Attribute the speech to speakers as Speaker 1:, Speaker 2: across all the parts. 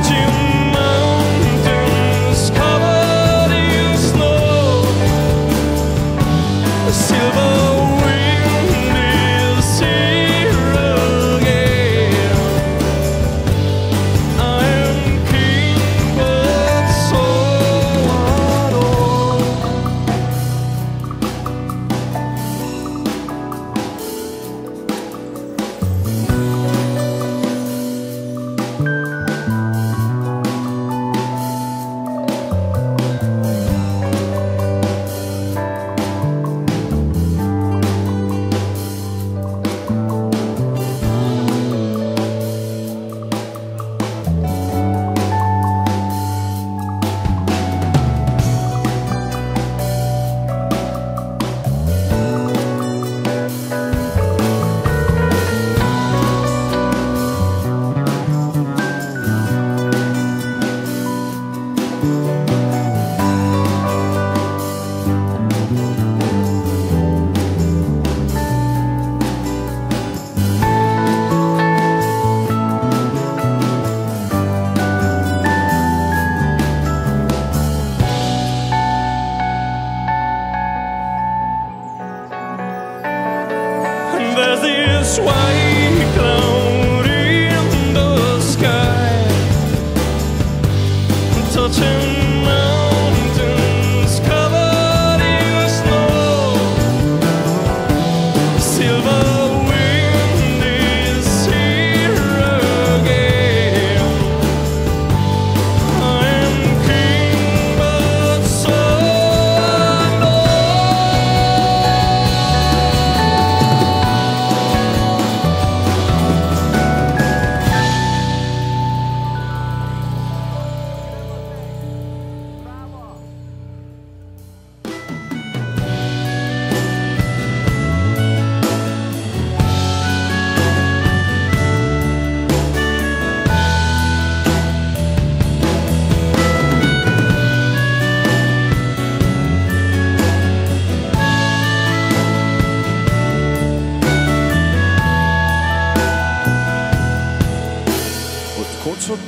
Speaker 1: 情。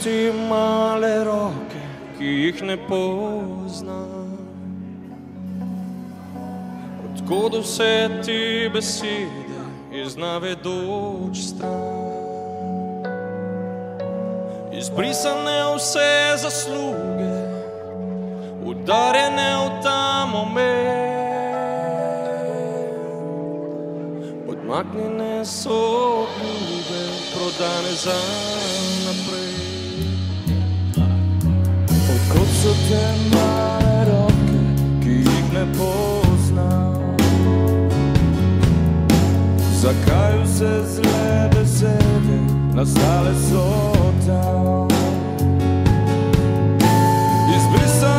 Speaker 1: Ti male roke, ki jih ne poznam? Odkud vse ti besede iz navedoč stran? Izbrisane vse zasluge, udarjene v ta moment. Odmaknjene so obljube, prodane za naprej.
Speaker 2: So te male roke, ki jih ne poznam? Zakaj vse zle besede nastale so tam? Izbrisano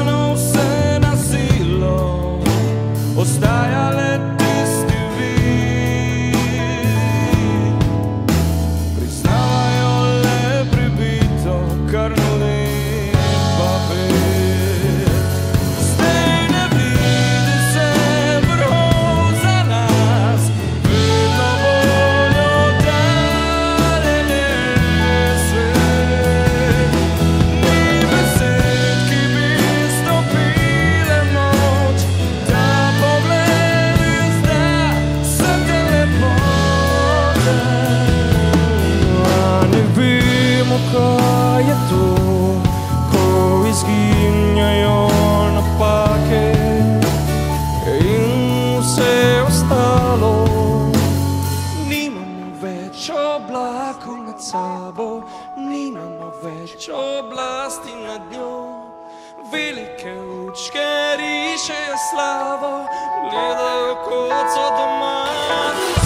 Speaker 1: sabo, nimamo več oblasti nad njo. Velike učke rišejo slavo, gledajo kot so doma.